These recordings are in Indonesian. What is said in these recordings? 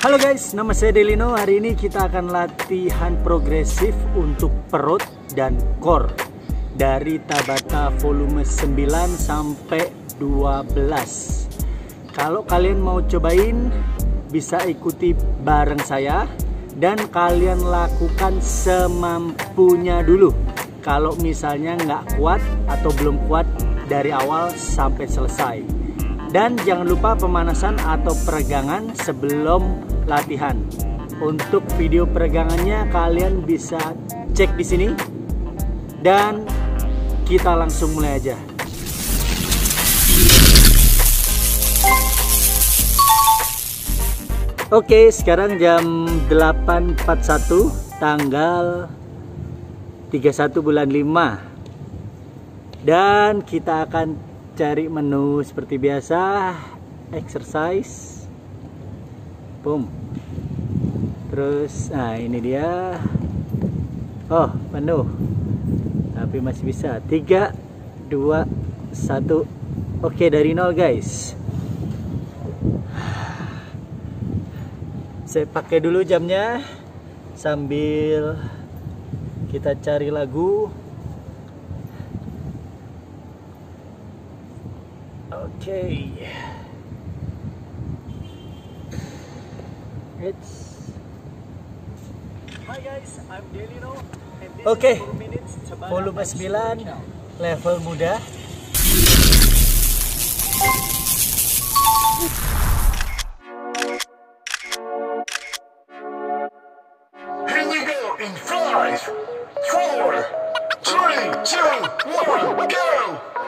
Halo guys, nama saya Delino. Hari ini kita akan latihan progresif untuk perut dan core dari Tabata volume 9 sampai 12. Kalau kalian mau cobain bisa ikuti bareng saya dan kalian lakukan semampunya dulu. Kalau misalnya nggak kuat atau belum kuat dari awal sampai selesai. Dan jangan lupa pemanasan atau peregangan sebelum latihan. Untuk video peregangannya kalian bisa cek di sini. Dan kita langsung mulai aja. Oke, sekarang jam 8.41 tanggal 31 bulan 5. Dan kita akan cari menu seperti biasa exercise boom terus nah ini dia. Oh penuh. Tapi masih bisa. 3 2 1 oke dari nol guys. Saya pakai dulu jamnya sambil kita cari lagu. Okay. It's guys, I'm Delino and this okay. is 4 minutes volume 9 level muda. Here we go in 5, 4, 3, 2, 1, go! Let's go!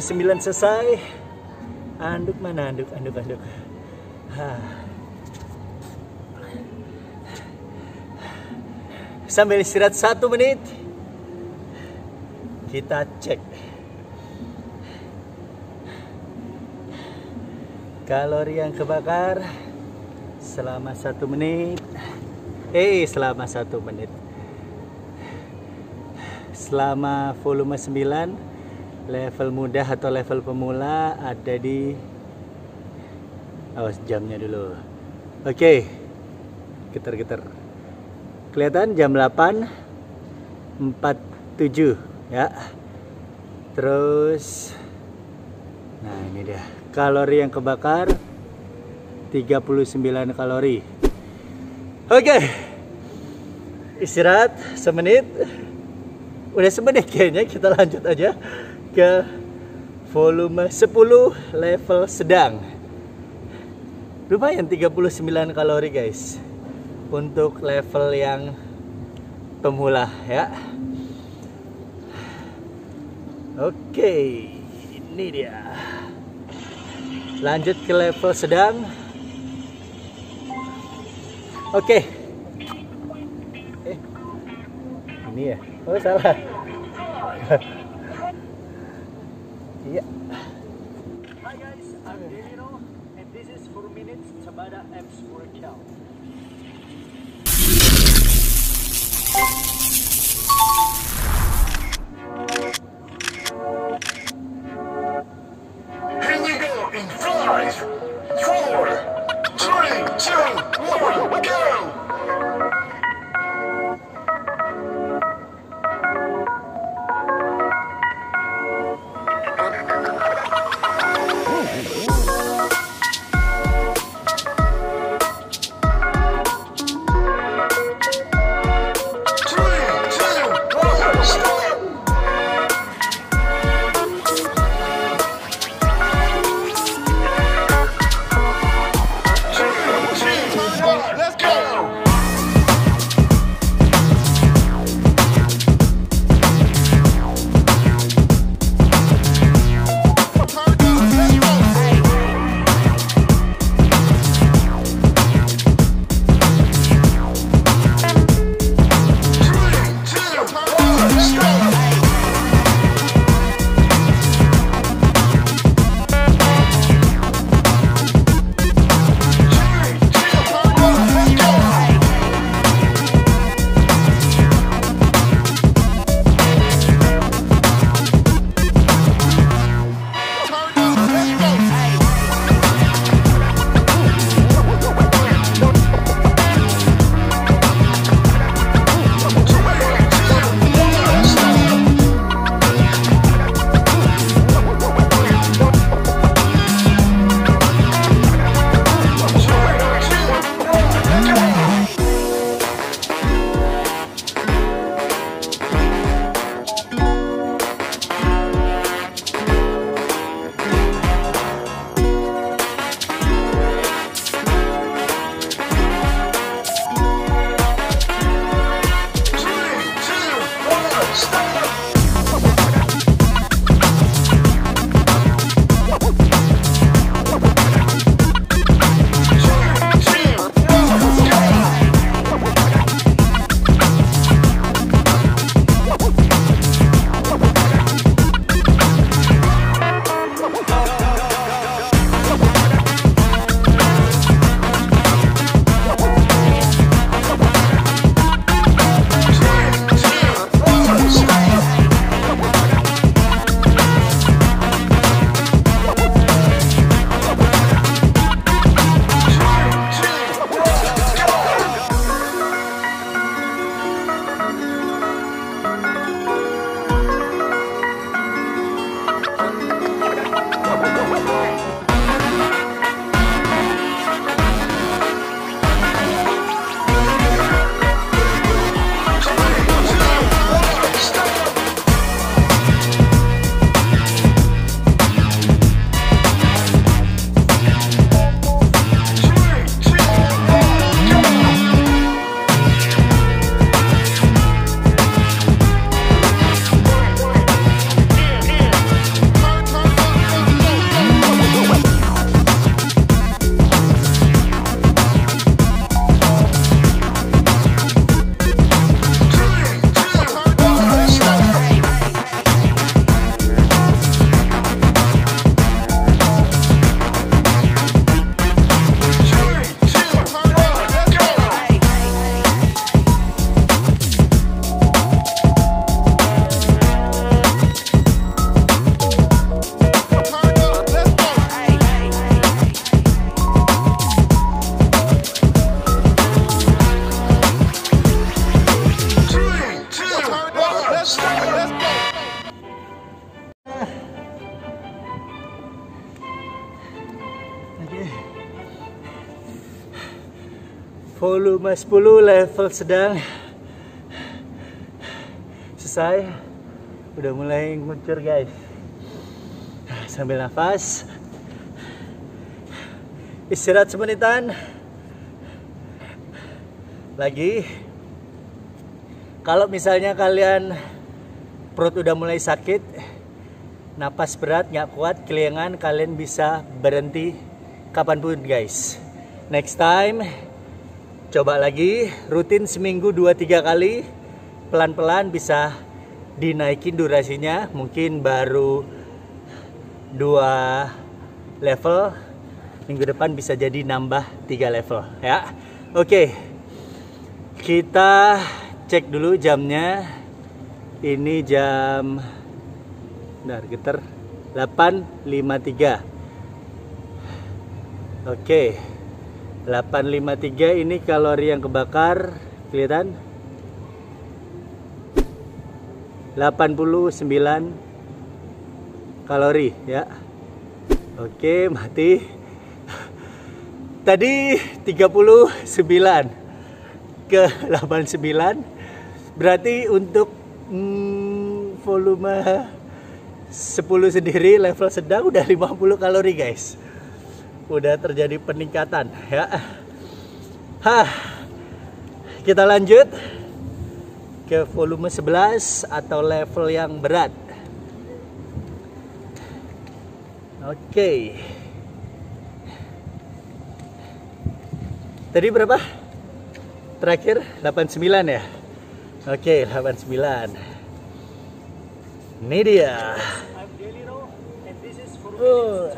9 selesai. Anduk mana anduk? Anduk anduk. Ha. sambil istirahat satu menit. Kita cek. Kalori yang kebakar selama satu menit. Eh selama satu menit. Selama volume 9 level mudah atau level pemula ada di awas jamnya dulu. Oke getar-getar. Kelihatan jam 8 47 ya. Terus nah ini dia. Kalori yang kebakar 39 kalori. Oke istirahat semenit. Udah semenit kayaknya kita lanjut aja ke volume 10 level sedang. Lumayan 39 kalori guys. Untuk level yang pemula ya. Oke ini dia. Lanjut ke level sedang. Oke. Eh ini ya? Oh salah iya Hi guys, I'm Delino and this is 4 minutes Tabata Abs volume 10 level sedang. Selesai. Udah mulai ngucur guys. Sambil nafas. Istirahat semenitan. Lagi. Kalau misalnya kalian perut udah mulai sakit napas berat nggak kuat kelingan kalian bisa berhenti kapan pun guys. Next time coba lagi rutin seminggu 2-3 kali pelan-pelan bisa dinaikin durasinya. Mungkin baru dua level minggu depan bisa jadi nambah tiga level ya. Oke kita cek dulu jamnya. Ini jam Bentar, geter 853 oke 853 ini kalori yang kebakar kelihatan? 89 kalori ya. Oke mati. Tadi 39 ke 89 berarti untuk hmm, volume 10 sendiri level sedang udah 50 kalori guys udah terjadi peningkatan ya Hah, kita lanjut ke volume 11 atau level yang berat. Oke. Tadi berapa? Terakhir 89 ya? Oke, 89. Ini dia. Oh.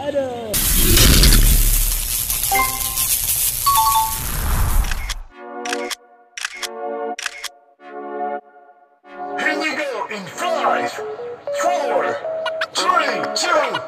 Here we go in five, four, three, two,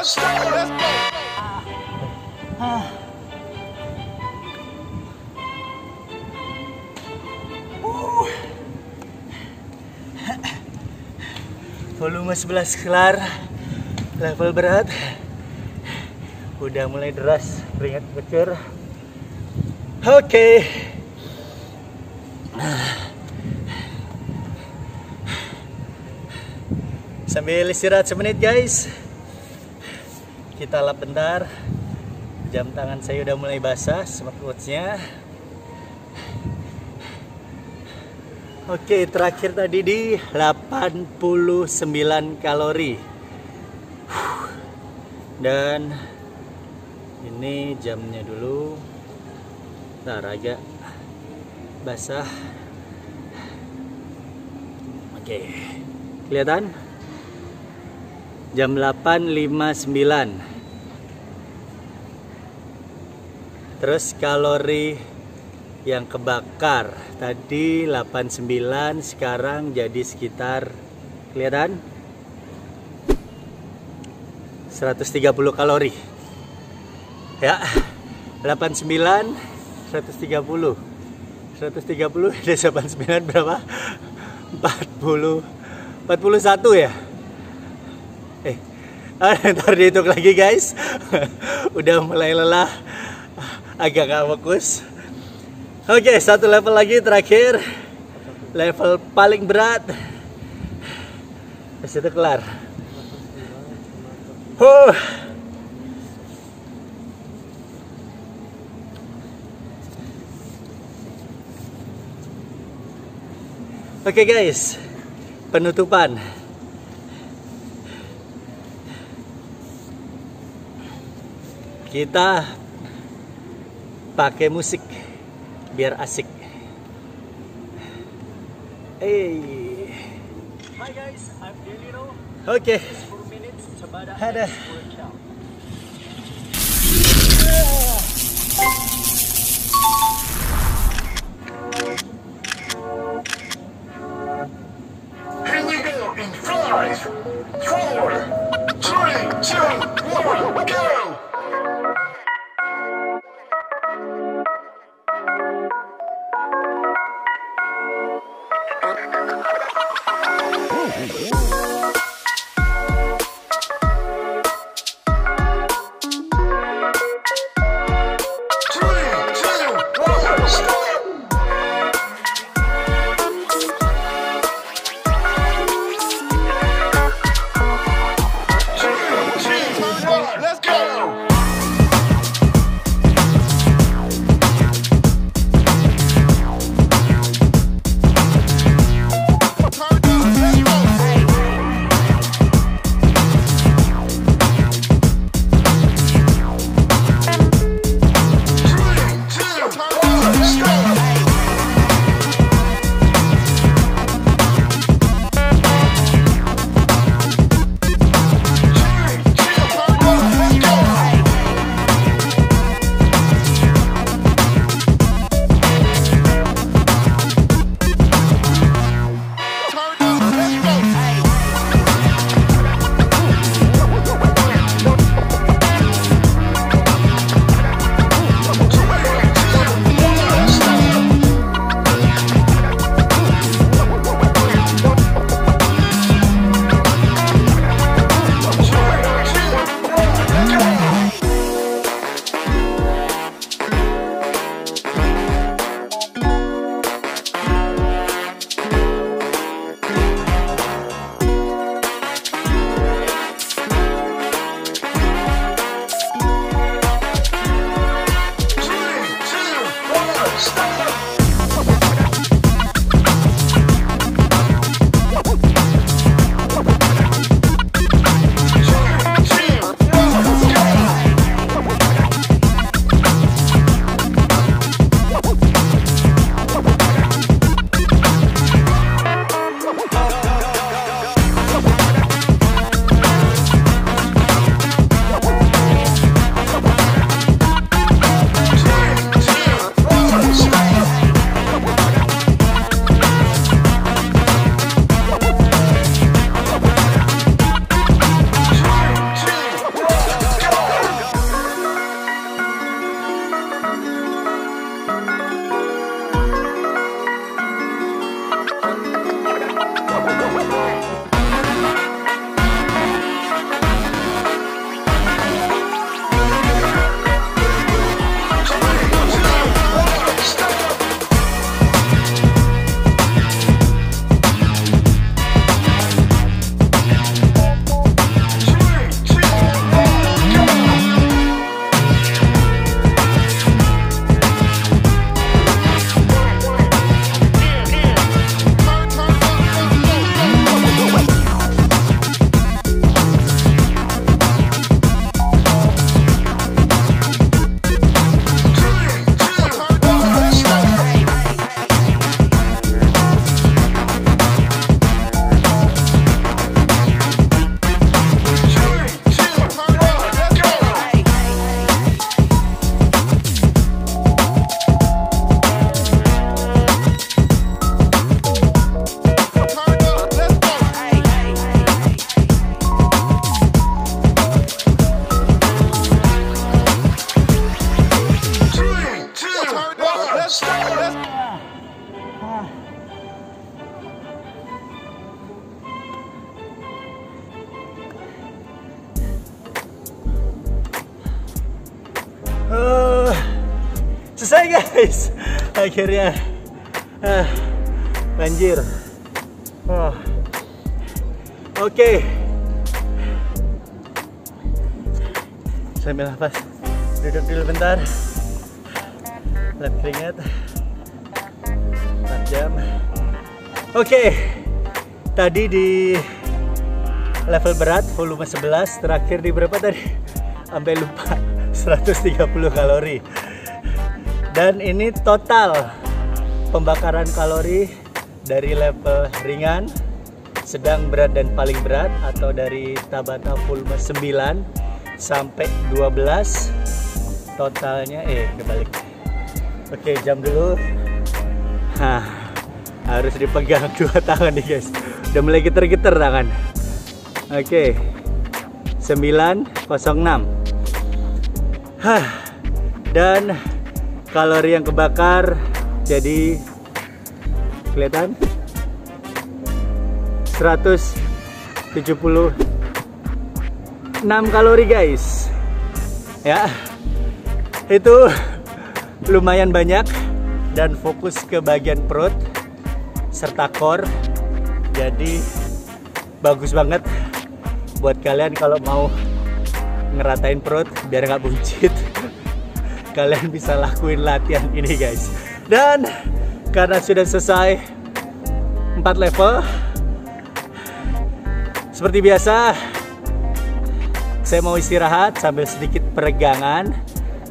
Ah. Uh. Volume 11 kelar. Level berat. Udah mulai deras, keringat kecur. Oke. Sambil istirahat semenit guys. Kita lap bentar. Jam tangan saya udah mulai basah smartwatchnya. Oke, terakhir tadi di 89 kalori. Dan ini jamnya dulu. Ntar agak basah. Oke. Kelihatan? Jam 8.59. Terus kalori yang kebakar tadi 89 sekarang jadi sekitar kelihatan? 130 kalori. Ya 89 130 130 ada 89 berapa? 40 41 ya? Eh ntar dihitung lagi guys. Udah mulai lelah agak gak fokus. Oke satu level lagi terakhir. Level paling berat. Terus itu kelar. Huh. Oke guys, penutupan. Kita pakai musik biar asik. Hey. Hi guys, I'm Deliro. Oke. Okay. Ada. Here selesai akhirnya ah, banjir. Oh. oke. Sambil nafas duduk dulu bentar. Lap keringat. 4 jam. Oke. Tadi di level berat volume 11 terakhir di berapa tadi? Sampai lupa. 130 kalori dan ini total pembakaran kalori dari level ringan sedang berat dan paling berat atau dari Tabata volume 9 sampai 12 totalnya eh kebalik oke jam dulu Hah, harus dipegang dua tangan nih guys udah mulai geter-geter tangan Oke. 906. Hah. Dan kalori yang kebakar jadi kelihatan 176 kalori guys. Ya. Itu lumayan banyak dan fokus ke bagian perut serta core. Jadi bagus banget buat kalian kalau mau ngeratain perut biar nggak buncit kalian bisa lakuin latihan ini guys. Dan karena sudah selesai 4 level seperti biasa saya mau istirahat sambil sedikit peregangan.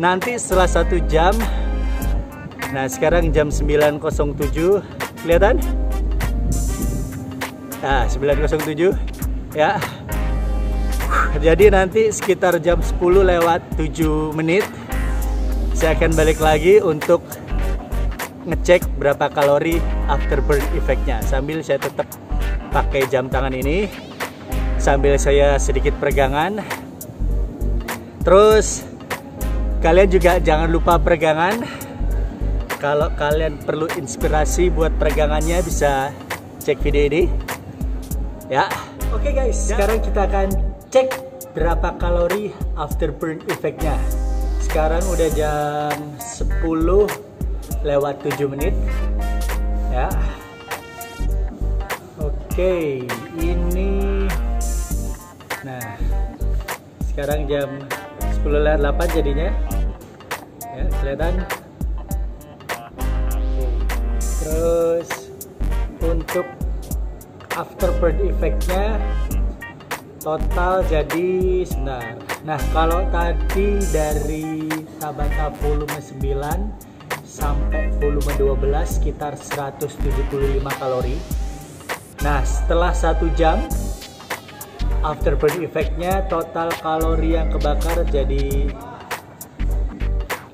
Nanti setelah satu jam nah sekarang jam 9.07 kelihatan? Nah 9.07 ya. Jadi nanti sekitar jam 10 lewat 7 menit saya akan balik lagi untuk ngecek berapa kalori afterburn effectnya. Sambil saya tetap pakai jam tangan ini sambil saya sedikit peregangan. Terus kalian juga jangan lupa peregangan. Kalau kalian perlu inspirasi buat peregangannya bisa cek video ini. Ya. Oke okay guys. Sekarang kita akan cek berapa kalori afterburn effectnya sekarang udah jam 10 lewat 7 menit. Ya. Oke ini. Nah sekarang jam 10 lewat 8 jadinya. Ya kelihatan? Terus untuk afterburn effectnya total jadi sebentar. Nah kalau tadi dari Tabata volume 9 sampai volume 12 sekitar 175 kalori. Nah setelah satu jam afterburn effectnya total kalori yang kebakar jadi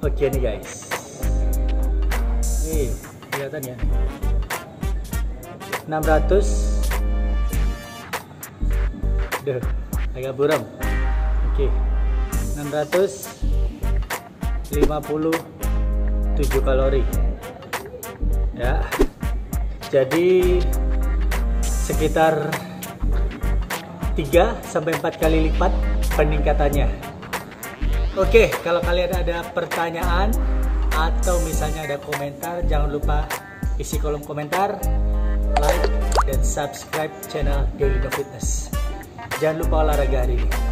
oke okay nih guys. Nih kelihatan ya? 600 Duh, agak buram. Oke. Okay. 657 kalori. Ya. Jadi sekitar 3 sampai 4 kali lipat peningkatannya. Oke, kalau kalian ada pertanyaan atau misalnya ada komentar, jangan lupa isi kolom komentar, like, dan subscribe channel Daily Fitness. Jangan lupa olahraga hari ini.